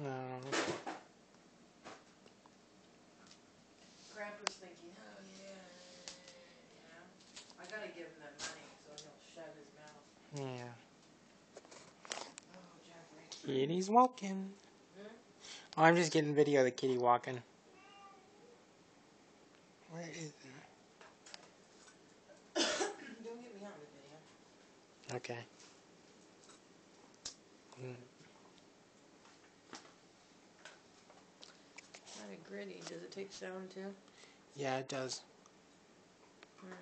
No. Grandpa's thinking, oh yeah, yeah. I gotta give him that money so he'll shut his mouth. Yeah. Oh, Kitty's walking. Hmm? Oh, I'm just getting video of the kitty walking. Where is it? Don't get me on the video. Okay. Mm, Kind of gritty. Does it take sound too? Yeah, it does. Hmm.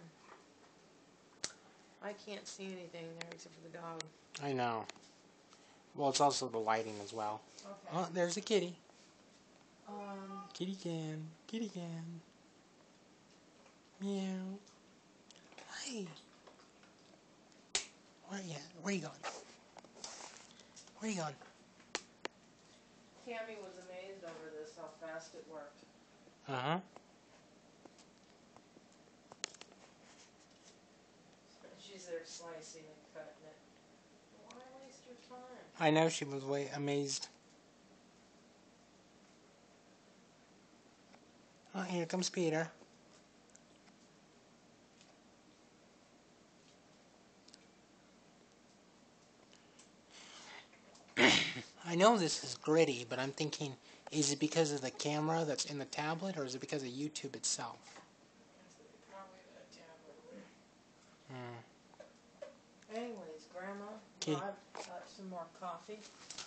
I can't see anything there except for the dog. I know. Well, it's also the lighting as well. Okay. Oh, there's a kitty. Um, Kitty can. Kitty can. Meow. Hey. Where you at? Where you going? Where are you going? Tammy was amazed over this, how fast it worked. Uh huh. She's there slicing and cutting it. Why waste your time? I know she was way amazed. Oh, here comes Peter. I know this is gritty, but I'm thinking, is it because of the camera that's in the tablet, or is it because of YouTube itself? Probably. Hmm. Anyways, Grandma, Okay. I've got some more coffee.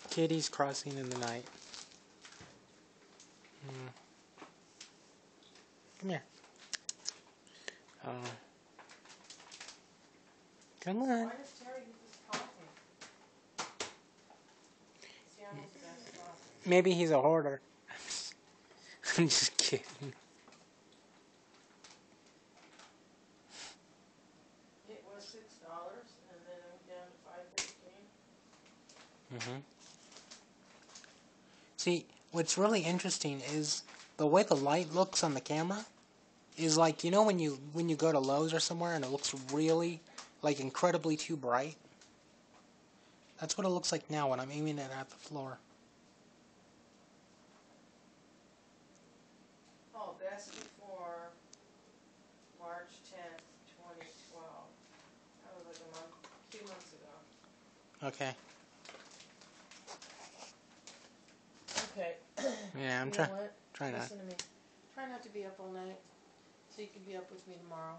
Kitties crossing in the night. Hmm. Come here. Oh. Come on. Why does Terry get this coffee? Seattle's Best Coffee. Maybe he's a hoarder. I'm just kidding. It was six dollars, and then it went down to five fifteen. hmm See, what's really interesting is the way the light looks on the camera is like you know when you when you go to Lowe's or somewhere and it looks really like incredibly too bright. That's what it looks like now when I'm aiming it at the floor. Best before March tenth, twenty twelve. That was like a month, two months ago. Okay. Okay. Yeah, I'm you trying know what? trying not. Listen to me. Try not to be up all night, so you can be up with me tomorrow.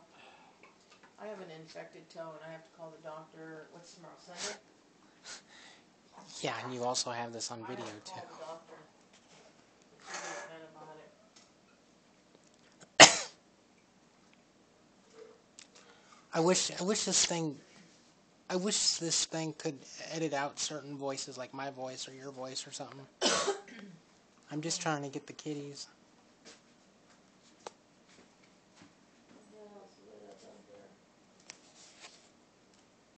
I have an infected toe, and I have to call the doctor. What's tomorrow, Sunday? Yeah, and you also have this on I video have to too. call the doctor. Give me an antibiotic. I wish I wish this thing I wish this thing could edit out certain voices like my voice or your voice or something. I'm just trying to get the kitties.